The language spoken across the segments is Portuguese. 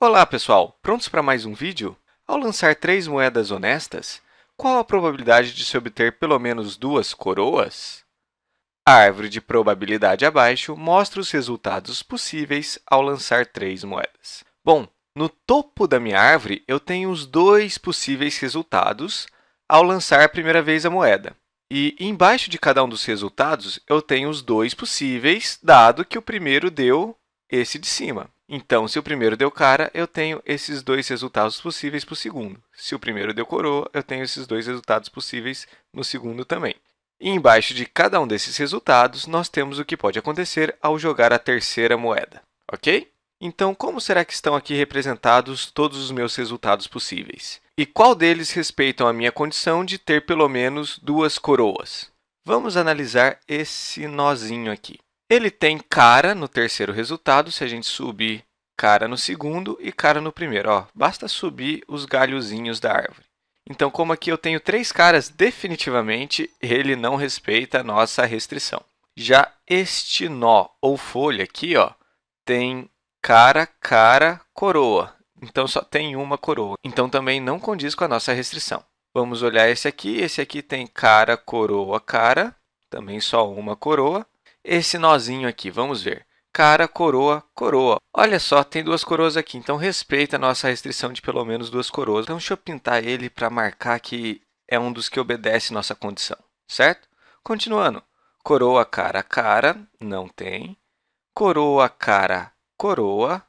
Olá, pessoal! Prontos para mais um vídeo? Ao lançar três moedas honestas, qual a probabilidade de se obter pelo menos duas coroas? A árvore de probabilidade abaixo mostra os resultados possíveis ao lançar três moedas. Bom, no topo da minha árvore, eu tenho os dois possíveis resultados ao lançar a primeira vez a moeda. E embaixo de cada um dos resultados, eu tenho os dois possíveis, dado que o primeiro deu esse de cima. Então, se o primeiro deu cara, eu tenho esses dois resultados possíveis para o segundo. Se o primeiro deu coroa, eu tenho esses dois resultados possíveis no segundo também. E embaixo de cada um desses resultados, nós temos o que pode acontecer ao jogar a terceira moeda, ok? Então, como será que estão aqui representados todos os meus resultados possíveis? E qual deles respeitam a minha condição de ter pelo menos duas coroas? Vamos analisar esse nozinho aqui. Ele tem cara no terceiro resultado, se a gente subir cara no segundo e cara no primeiro. Ó, basta subir os galhozinhos da árvore. Então, como aqui eu tenho três caras, definitivamente ele não respeita a nossa restrição. Já este nó ou folha aqui ó, tem cara, cara, coroa. Então, só tem uma coroa. Então, também não condiz com a nossa restrição. Vamos olhar esse aqui. Esse aqui tem cara, coroa, cara. Também só uma coroa esse nozinho aqui. Vamos ver. Cara, coroa, coroa. Olha só, tem duas coroas aqui, então respeita a nossa restrição de pelo menos duas coroas. Então, deixa eu pintar ele para marcar que é um dos que obedece nossa condição, certo? Continuando. Coroa, cara, cara, não tem. Coroa, cara, coroa.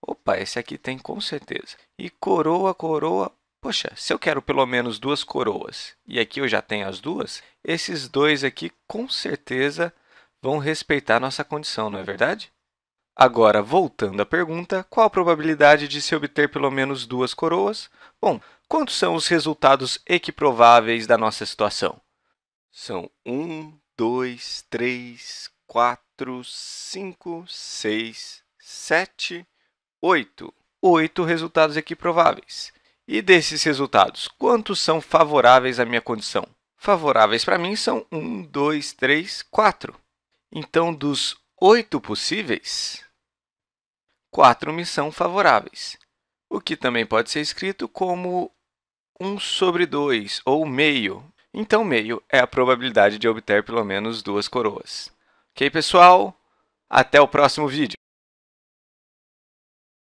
Opa, esse aqui tem com certeza. E coroa, coroa. Poxa, se eu quero pelo menos duas coroas e aqui eu já tenho as duas, esses dois aqui com certeza vão respeitar nossa condição, não é verdade? Agora, voltando à pergunta, qual a probabilidade de se obter pelo menos duas coroas? Bom, quantos são os resultados equiprováveis da nossa situação? São 1, 2, 3, 4, 5, 6, 7, 8. Oito resultados equiprováveis. E desses resultados, quantos são favoráveis à minha condição? Favoráveis para mim são 1, 2, 3, 4. Então, dos oito possíveis, quatro me são favoráveis, o que também pode ser escrito como 1 sobre 2, ou meio. Então, meio é a probabilidade de obter pelo menos duas coroas. Ok, pessoal? Até o próximo vídeo!